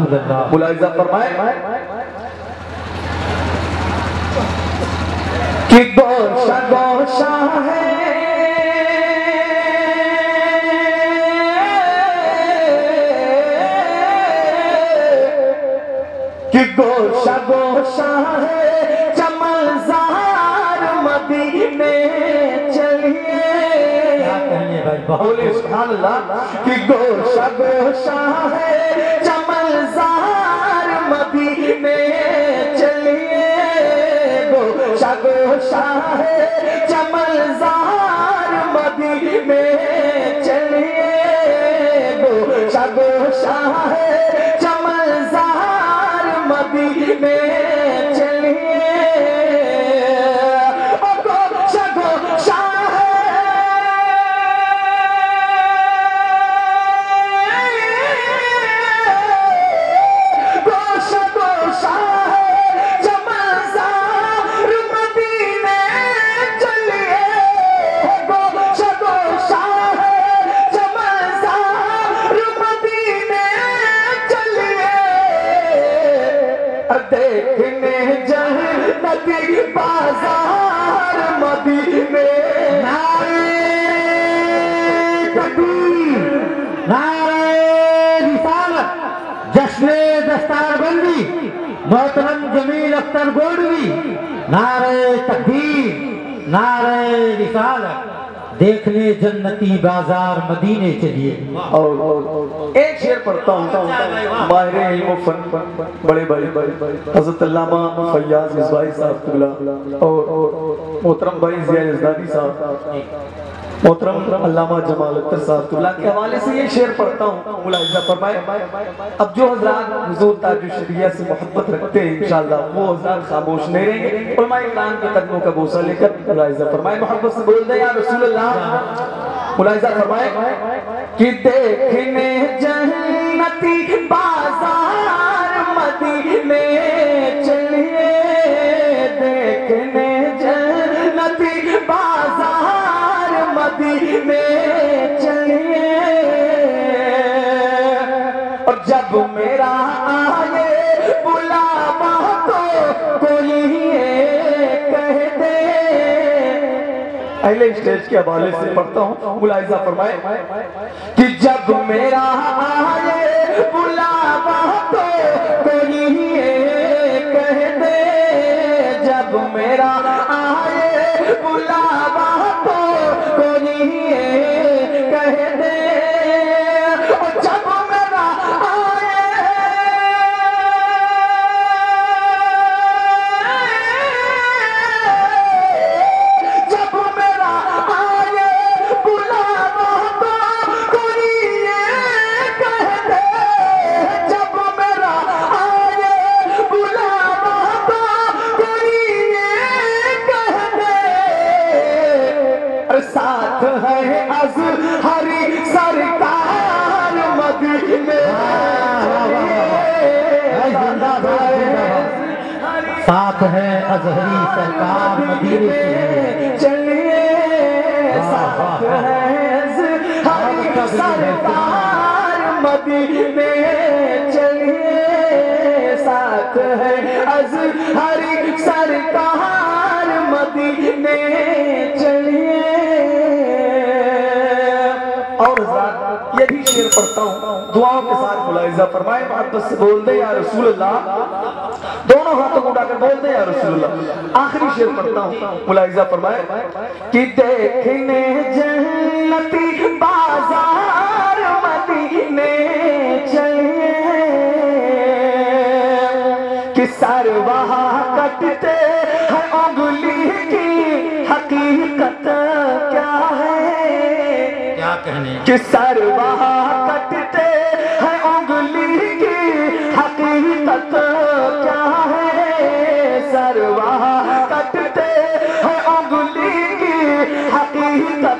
मुलायजा फरमाए कि गोशा गोशा है कि गोशा गोशा है चमलजार मदीने चलिए भाई बहुत बोले सुभान अल्लाह कि गोशा गोशा है चमलजार में चलिए गोशा चमल है मदी में चलिए गो। शाह है चमलजार मदी चलिए देखने जन्नती बाज़ार मदीने। तकबीर नारे रिसालत, जश्न दस्तारबंदी, मोहतरम जमील अख्तर गोडवी। नारे तकबीर नारे रिसालत। देखने जन्नती बाज़ार मदीने चलिए। और एक शेर पढ़ता हूँ। माहिर बड़े बड़े हज़रत फैयाज भाई साहब और मोहतरम भाई जिया साहब। मोहतरम अल्लामा जमाल साहब के हवाले से ये शेर पढ़ता हूँ। फरमाए, अब जो हजरात से मोहब्बत रखते हैं, इंशाल्लाह वो हजरात खामोश नहीं रहेंगे। के का बोसा लेकर मुलाहिजा फरमाए, मोहब्बत से बोल दे या रसूल अल्लाह फरमाए, कि देखने जन्नती बाज़ार मदीने बुलावा तो स्टेज के हवाले से पढ़ता हूँ, मुलायजा फरमाए कि जब मेरा आए बुलावा तो कोई कह दे। जब मेरा साथ है अजहरी सरकार मदीने चलिए चलिए साथ है सरकार मदीने। चलिए साथ है अज पढ़ता हूँ। दुआओं के साथ मुलायजा फरमाए मोहब्बत से बोल दे या रसूल अल्लाह दोनों हाथों को उठाकर बोल दे या रसूल अल्लाह आखिरी शेर पढ़ता हूँ। मुलायजा फरमाए। कि देखने जन्नती बाज़ार मदीने चलिए कि सर वहाँ कटते हैं उंगली की हकीकत क्या है? क्या कहने कि सर वहाँ सर वहाँ कटते हैं उंगली की हकीकत